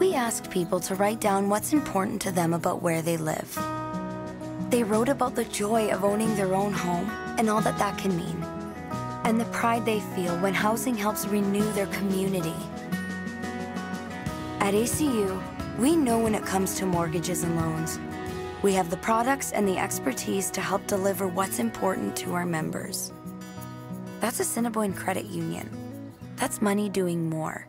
we asked people to write down what's important to them about where they live. They wrote about the joy of owning their own home and all that that can mean, and the pride they feel when housing helps renew their community. At ACU, we know when it comes to mortgages and loans. We have the products and the expertise to help deliver what's important to our members. That's Assiniboine Credit Union. That's money doing more.